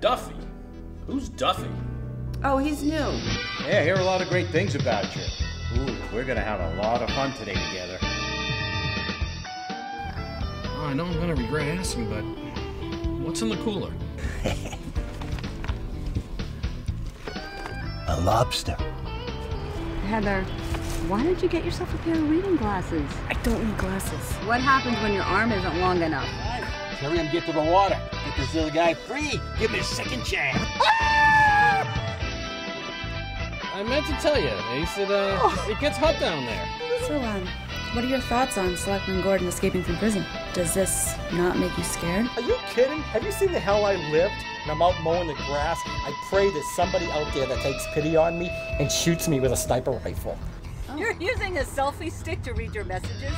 Duffy? Who's Duffy? Oh, he's new. Yeah, I hear a lot of great things about you. Ooh, we're gonna have a lot of fun today together. Oh, I know I'm gonna regret asking, but what's in the cooler? A lobster. Heather, why don't you get yourself a pair of reading glasses? I don't need glasses. What happens when your arm isn't long enough? Carry him get to the water. Get this little guy free. Give him a second chance. I meant to tell you, Ace, it, uh, it gets hot down there. So, um, what are your thoughts on Selectman Gordon escaping from prison? Does this not make you scared? Are you kidding? Have you seen the hell I lived? And I'm out mowing the grass. I pray there's somebody out there that takes pity on me and shoots me with a sniper rifle. You're using a selfie stick to read your messages?